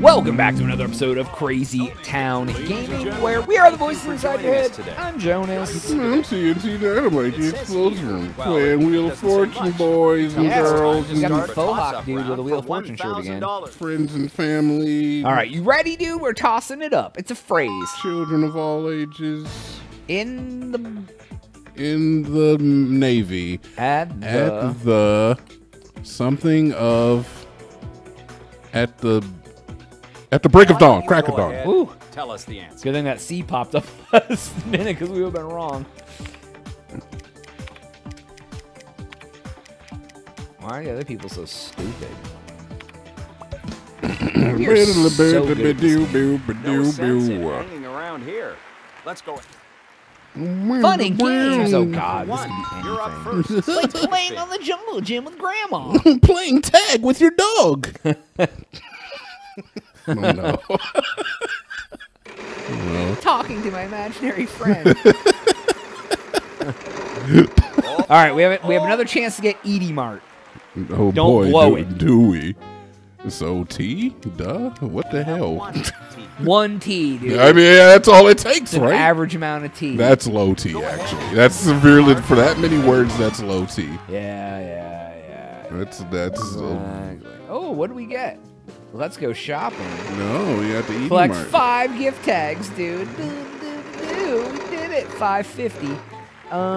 Welcome back to another episode of Crazy Town Gaming, where we are the voices inside your head. I'm Jonaas. I'm TNT Dinomight, the explosion. Playing Wheel of Fortune, boys and Yeah, girls, we got and the faux hawk dude with a Wheel of Fortune shirt again. Friends and family. right, you ready, dude? We're tossing it up. It's a phrase Children of all ages. in the In the Navy. at the, At the something of. At the. At the break of dawn, crack of dawn. Woo. Tell us the answer. Good thing that C popped up last minute because we would have been wrong. Why are the other people so stupid? We are so good at this game. No sense in hanging around here. Let's go. Fun and games. Oh God, this One, could be you're up first. It's like playing on the jungle gym with Grandma. Playing tag with your dog. oh no. no. talking to my imaginary friend. All right, we have we have another chance to get Edie Mart. Oh Don't boy, blow do, it. do we? It's OT? Duh. What the hell? One T. One T, dude. I mean, yeah, that's all it takes, it's an right? average amount of T. That's low T, actually. That's severely for that many words. That's low T. yeah, yeah, yeah. That's that's uh, Oh, what do we get? Let's go shopping. no. You have to eat Collect Mart. five gift tags, dude. Doo, doo, doo. We did it. Five fifty. Um,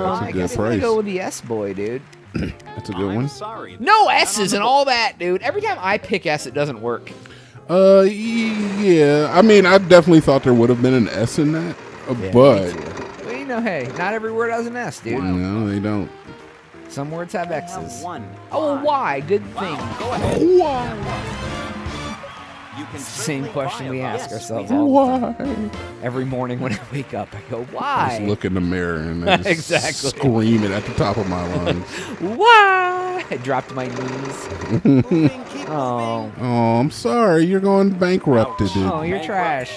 That's a I good guess I'm gonna price. go with the S boy, dude. That's a good I'm one. sorry. No S's the and all that, dude. Every time I pick S, it doesn't work. Uh, yeah. I mean, I definitely thought there would have been an S in that, uh, Yeah, but. Well, you know, hey, not every word has an S, dude. no, they don't. Some words have X's. have one. Oh, Five. why? Good thing. Wow, Go ahead. You can Same question we ask yes, ourselves we have all one. Why? Every morning when I wake up, I go, Just why? look in the mirror and I Exactly. scream it at the top of my lungs. Why? I dropped my knees. Oh, oh, I'm sorry. You're going bankrupted. dude. oh, you're trash.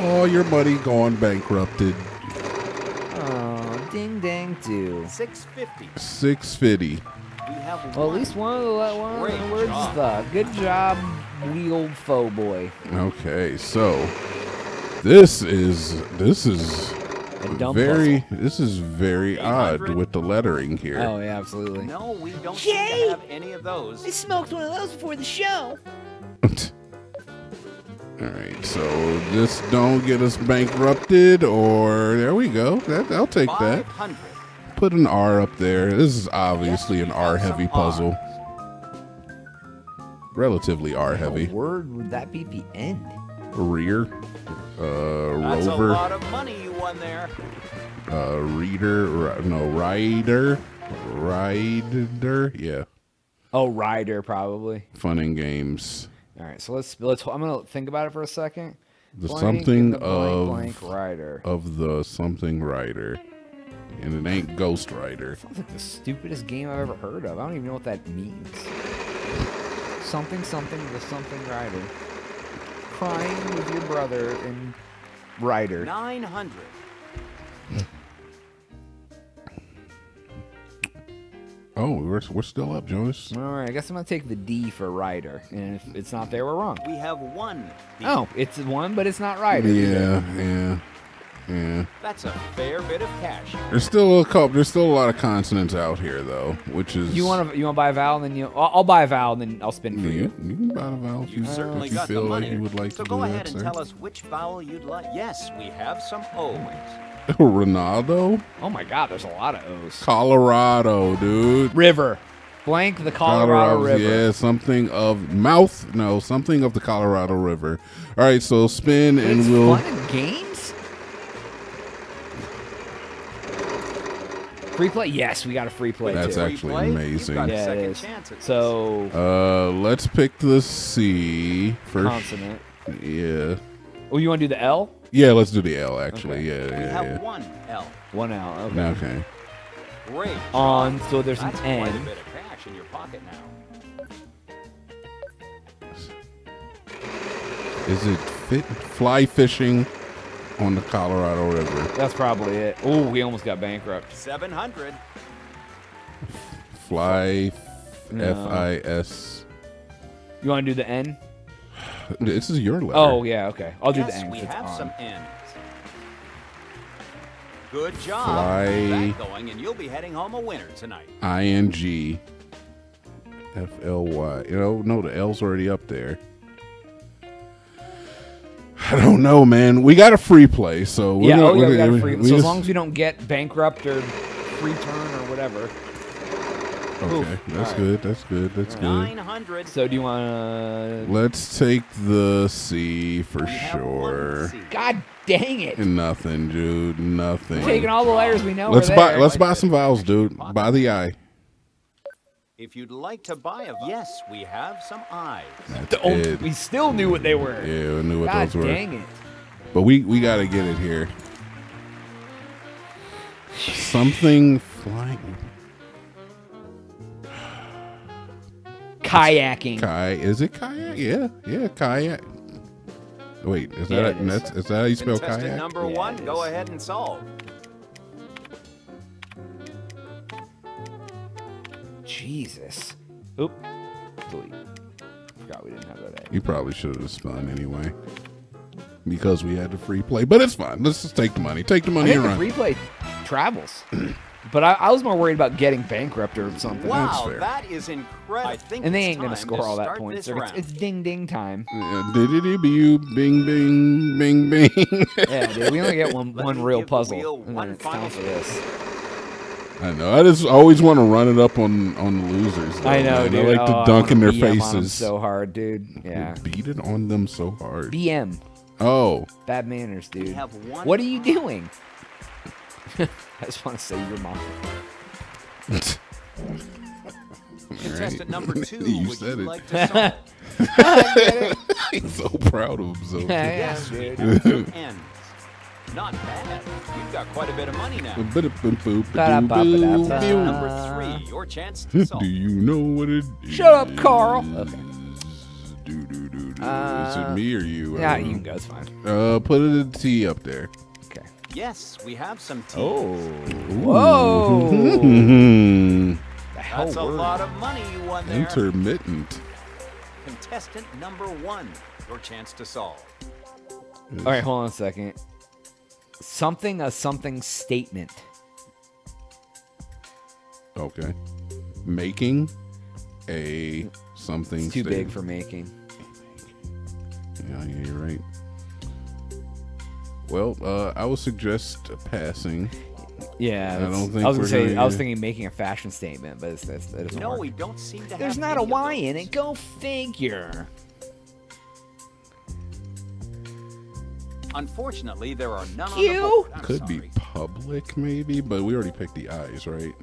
Oh, your buddy going bankrupted. Oh, ding dang do. moving. 650. Six fifty. We have Well, at least one of the one of the Great words is job. the good job, wheeled faux boy. Okay, so this is this is A dumb very this is very odd with the lettering here. Oh yeah, absolutely. No, we don't seem Yay! have any of those. I smoked one of those before the show. All right, so this don't get us bankrupted, or there we go. That I'll take that. 500. Put an R up there. This is obviously an R heavy puzzle. Relatively R heavy. What word would that be the end? Rear, uh, That's a lot of money you won there. uh, reader, ri- no, rider, rider. Yeah, Oh, rider probably. fun and games. All right, so let's let's. I'm gonna think about it for a second. The Blank something and the of blank, blank rider. of the something rider, and it ain't Ghost Rider. Sounds like the stupidest game I've ever heard of. I don't even know what that means. Something something the something rider. Crying with your brother and rider. 900. Oh, we're we're still up, Jonaas. All right, I guess I'm gonna take the D for rider, and if it's not there, we're wrong. We have one. B. Oh, it's one, but it's not rider. Yeah, yeah, yeah. That's a fair bit of cash. There's still a couple. There's still a lot of consonants out here, though, which is You want to you want to buy a vowel, and then you I'll, I'll buy a vowel, and then I'll spin for Yeah, you. you can buy a vowel if you, You certainly if you got feel the like money. you would like so to So go ahead that, and sir. tell us which vowel you'd like. Yes, we have some O's. Ronaldo, Oh my God, there's a lot of O's. Colorado, dude. River, blank the Colorado, River. Yeah, something of mouth. No, something of the Colorado River. All right, so spin and it's we'll. fun and games. Free play? Yes, we got a free play That's too. actually play, amazing. Got yeah, it second is. chance. So Uh, let's pick the C first. consonant. Yeah, Oh, you want to do the L? yeah. Let's do the L. Actually, Okay. yeah, we yeah, have yeah. one L. One L. Okay. Okay. Great. On. So there's an That's quite a N. bit of cash in your pocket now. Is it fit fly fishing? On the Colorado River. That's probably it. Oh, we almost got bankrupt. 700. Fly, No. F I S. You want to do the N? This is your letter. Oh, yeah, okay. I'll do the yes, N. we It's have on. some N's. Good job. Fly. Keep that going, and you'll be heading home a winner tonight. I N G F L Y. You know, no, the L's already up there. I don't know, man. We got a free play, so we're Yeah, gonna- oh, yeah, we're we got gonna- a free. we So as long as we don't get bankrupt or free turn or whatever. okay, Oof. that's Alright. good. That's good. That's good. 900. So do you want to? Let's take the C for We have one sure. C. God dang it! Nothing, dude. Nothing. Taking all the letters we know. let's are buy. Let's buy some vowels, dude. Buy the I. If you'd like to buy a yes, we have some eyes. We still knew what they were. Yeah, we knew what God those were. dang it! But we we gotta get it here. Something flying. Kayaking. Kai is it kayak? Yeah, yeah, kayak. Wait, is Yeah, that it is. that's, is that how you spell Contestant kayak? number Yeah, one, it go ahead and solve. Jesus. Oop. Delete. Forgot we didn't have that. A. You probably should have spun anyway. Because we had the free play, but it's fine. Let's just take the money. Take the I money think and the run. free play travels. but I, I was more worried about getting bankrupt or something. Wow, fair. that is incredible. I think And they ain't gonna time score all that points. this They're- It's ding ding time. Yeah, Diddy bing bing bing bing. Yeah, dude. We only get one Let one real puzzle, wheel and then it's time for this. I know. I just always want to run it up on on the losers. though, I know, man. dude. Oh, I like oh, to dunk in their BM on 'em faces. so hard, dude. Yeah. Beat it on them so hard. BM. Oh, Bad manners, dude. have one What are you doing? I just want to say your mom. Contestant number two, You would said you it. like to solve? He's so proud of himself. Yeah, yes, dude. Have some N's. Not bad. You've got quite a bit of money now. Number three, your chance to solve. Do you know what it is? Shut up, Carl. Okay. Do, do, do, do. is Uh, it me or you? Yeah, don't you can go. It's fine. Uh, put it a T up there. Okay. Yes, we have some T's. Oh. Whoa. The hell That's a word? lot of money you won there. Intermittent. Contestant number one, your chance to solve. All right, hold on a second. Something a something statement. Okay. Making a something. It's too big for making. Yeah, yeah, you're right. Well, uh, I would suggest passing. Yeah, I don't think I was we're gonna say gonna I was thinking making a fashion statement, but it's, it's, that doesn't No, work. we don't seem to have There's not a any in it. Go figure. Unfortunately, there are none on You? the board. Could sorry. be public, maybe, but we already picked the eyes, right?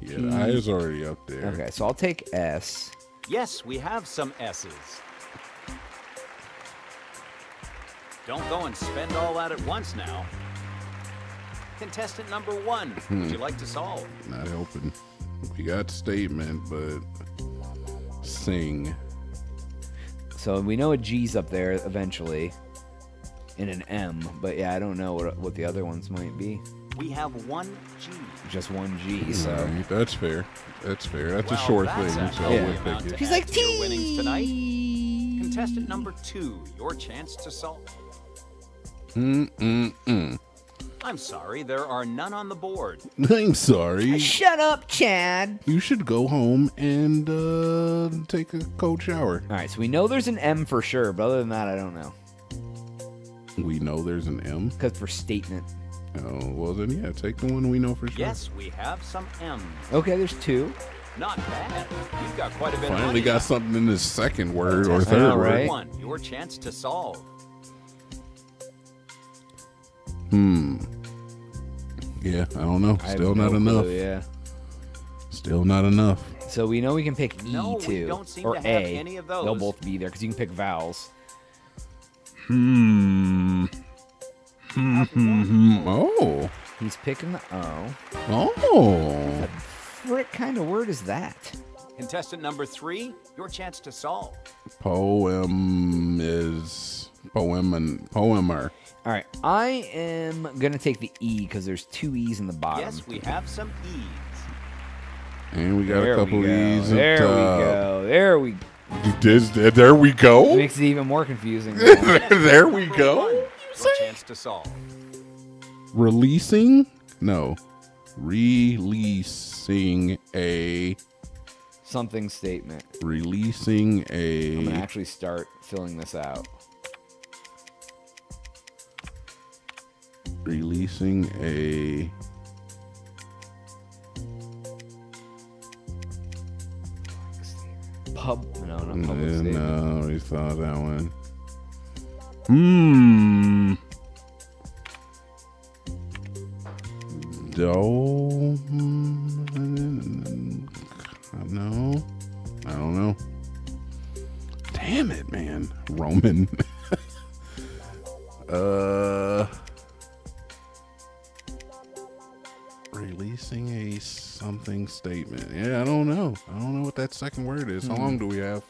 Yeah, the Hmm. eyes already up there. Okay, so I'll take S. Yes, we have some S's. Don't go and spend all that at once now. Contestant number one, Hmm. would you like to solve? Not helping. We got statement, but sing. So we know a G's up there eventually, and an M. But yeah, I don't know what what the other ones might be. We have one G. Just one G. So Alright, that's fair. That's fair. That's Well, a short that's thing, a so healthy we'll amount to he's add like to winnings T. tonight. Contestant number two, your chance to solve. Mm mm mm. I'm sorry, there are none on the board. I'm sorry. Shut up, Chad. You should go home and uh, take a cold shower. All right, so we know there's an M for sure, but other than that, I don't know. We know there's an M. Because for statement. Oh, well then, yeah, take the one we know for sure. Yes, we have some M's. Okay, there's two. Not bad. You've got quite a bit Finally money. got something in the second word or third know, word. right? One, your chance to solve. Hmm. Yeah, I don't know. I have Still no not enough. clue, yeah. Still not enough. So we know we can pick E No, we too, don't seem or to have A. any of They'll both be there because you can pick vowels. Hmm. Hmm. hmm, hmm. Oh. He's picking the O. Oh. What kind of word is that? Contestant number three, your chance to solve. Poem is Poem and poemer. All right, I am gonna take the E because there's two E's in the bottom. Yes, we have some E's. And we got there a couple we go. E's. There we go. There we. This- there we go. Makes it even more confusing. there we go. one, chance to solve. Releasing? No. Releasing a. Something statement. Releasing a. I'm gonna actually start filling this out. Releasing a. Pub. No, not No, public statement. no, we saw that one. Hmm. Do. No. I don't know. Damn it, man. Roman. second word is. How long do we have?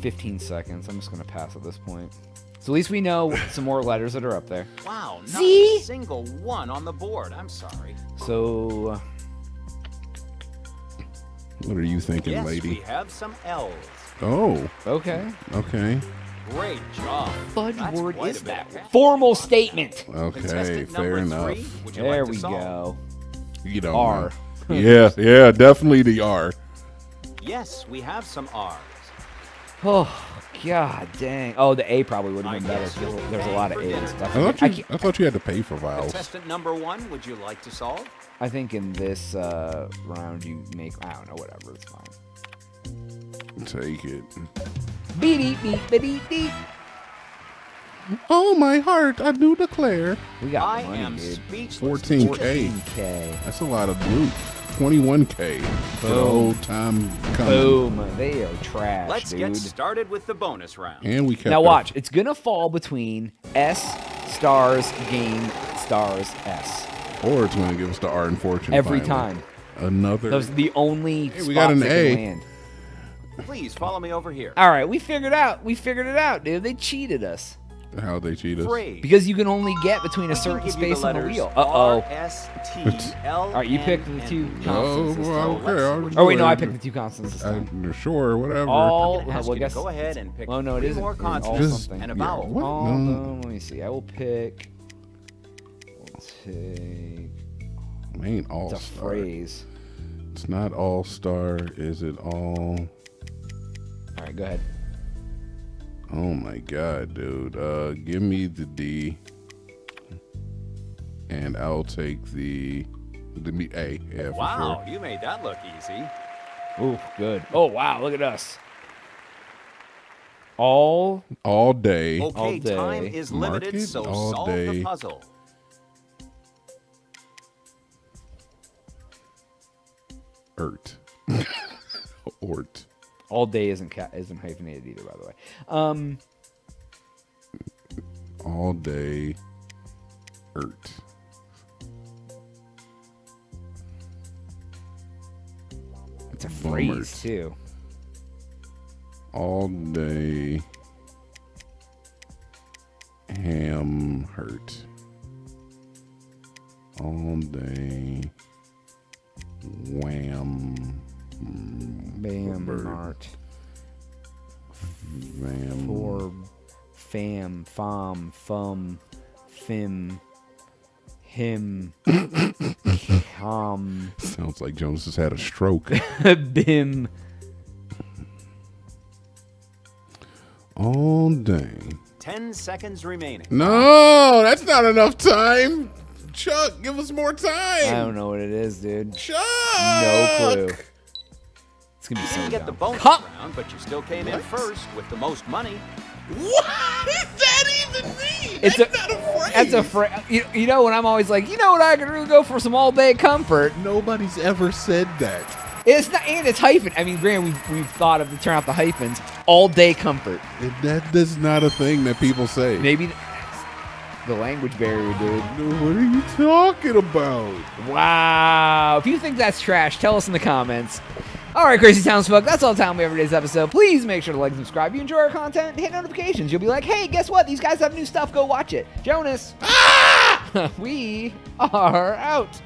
15 seconds. I'm just gonna pass at this point. So at least we know some more letters that are up there. Wow, not See? a single one on the board. I'm sorry. So uh, What are you thinking, yes, lady? we have some L's. Oh, okay. okay. Great job. Fudge That's word quite is bit that? of. Formal statement. Okay, Contestant fair number enough. three, would you There like to we solve? go. You don't R. know. yeah, yeah, definitely the R. Yes, we have some R's. Oh god dang. Oh, the A probably would have I been better. guess There's, there's a lot of A's. I I thought you, can't- I thought you had to pay for vowels. Contestant number one, would you like to solve? I think in this uh, round you make. I don't know. Whatever. It's fine. Take it. Beep beep beep beep beep. beep. Oh my heart, I do declare. We got I money, am dude. speechless. 14k. 14K. That's a lot of loot. 21k for the Boom. whole time coming. Boom. They are trash, Let's dude. get started with the bonus round. And we kept Now our- watch. It's gonna fall between S stars game stars S Or it's going to give us the R and fortune every finally. time. Another. Those are the only Hey, spots we got an A. can land. Please follow me over here. All right, we figured out. We figured it out, dude. They cheated us How they cheat us. Because you can only get between a I can certain space on the letters wheel. Uh oh. R, S, T, L, All right, you picked the and two P. Oh, constants. this well, okay. I'll let's- do Oh wait, no, I picked the two constants this time. sure, whatever. All. I'm gonna well, I you to guess. go ahead and pick Oh no, it more It's all consonants and a Yeah, vowel. what? Oh, No. no, let me see. I will pick. We'll take. ain't all It's a star. phrase. It's not all star. Is it all? All right, go ahead. Oh my god, dude. Uh, give me the D, and I'll take the the me- A. Yeah, for Wow, sure. you made that look easy. Ooh, good. Oh wow, look at us. All All day. Okay, All day. time is limited, Market so all solve day. the puzzle. Ert. Ort. All day isn't isn't hyphenated either, by the way. Um, All day. Ert. it's a phrase too. All day. Ham hurt. All day. Fam, fom, fum, fim, him, hum, Sounds like Jonaas has had a stroke. bim. All day. Ten seconds remaining. No, that's not enough time. Chuck, give us more time. I don't know what it is, dude. Chuck. No clue. It's gonna be You so didn't get the dumb. bonus Cut. round, but you still came in first with the most money. What It's that's a- not a phrase. That's a fr- you, you know when I'm always like, you know what I could really go for some all day comfort. Nobody's ever said that. It's not and it's hyphen. I mean, granted, we've, we've thought of to turn out the hyphens. All day comfort. It- that is not a thing that people say. Maybe th- the language barrier, dude. What are you talking about? Wow. If you think that's trash, tell us in the comments. All right, crazy townsfolk, that's all the time we have for today's episode. Please make sure to like and subscribe. If you enjoy our content, hit notifications. You'll be like, hey, guess what? These guys have new stuff. Go watch it. Jonaas, ah! we are out.